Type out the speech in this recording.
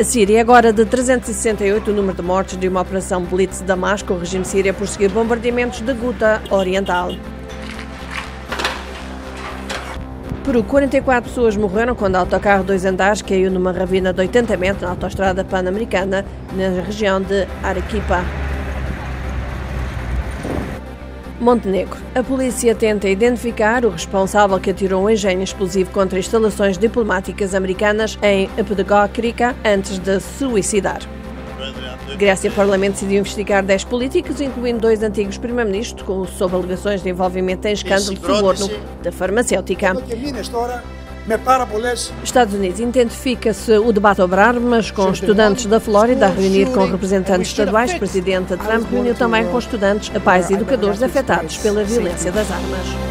A Síria, agora de 368 o número de mortes de uma operação Blitz de Damasco, o regime sírio prosseguiu bombardeamentos de Guta Oriental. Peru, 44 pessoas morreram quando o autocarro dois andares caiu numa ravina de 80 metros na autoestrada pan-americana, na região de Arequipa. Montenegro. A polícia tenta identificar o responsável que atirou um engenho explosivo contra instalações diplomáticas americanas em Podgorica antes de suicidar. Grécia, o Parlamento decidiu investigar 10 políticos, incluindo dois antigos primeiros-ministros, sob alegações de envolvimento em escândalo de suborno da farmacêutica. Estados Unidos intensifica-se o debate sobre armas com estudantes da Flórida a reunir com representantes estaduais. Presidente Trump reuniu também com estudantes, pais e educadores afetados pela violência das armas.